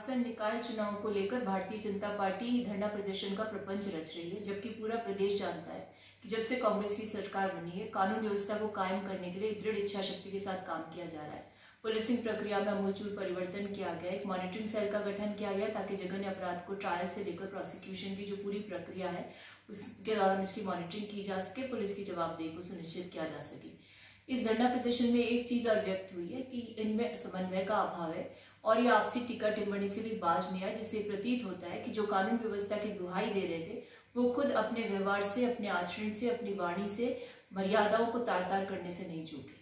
चुनाव को लेकर भारतीय जनता पार्टी धरना प्रदर्शन का प्रपंच रच रही है, जबकि पूरा प्रदेश जानता है कि जब से कांग्रेस की सरकार बनी है, कानून व्यवस्था को कायम करने के लिए दृढ़ इच्छा शक्ति के साथ काम किया जा रहा है। पुलिसिंग प्रक्रिया में अमूलचूल परिवर्तन किया गया, एक मॉनिटरिंग सेल का गठन किया गया ताकि जघन्य अपराध को ट्रायल से लेकर प्रोसिक्यूशन की जो पूरी प्रक्रिया है, उसके दौरान उसकी मॉनिटरिंग की जा सके, पुलिस की जवाबदेही को सुनिश्चित किया जा सके। इस धरना प्रदर्शन में एक चीज़ और व्यक्त हुई है कि इनमें समन्वय का अभाव है और ये आपसी टीका टिप्पणी से भी बाज नहीं आया जिससे प्रतीत होता है कि जो कानून व्यवस्था की दुहाई दे रहे थे, वो खुद अपने व्यवहार से, अपने आचरण से, अपनी वाणी से, मर्यादाओं को तार तार करने से नहीं चूके।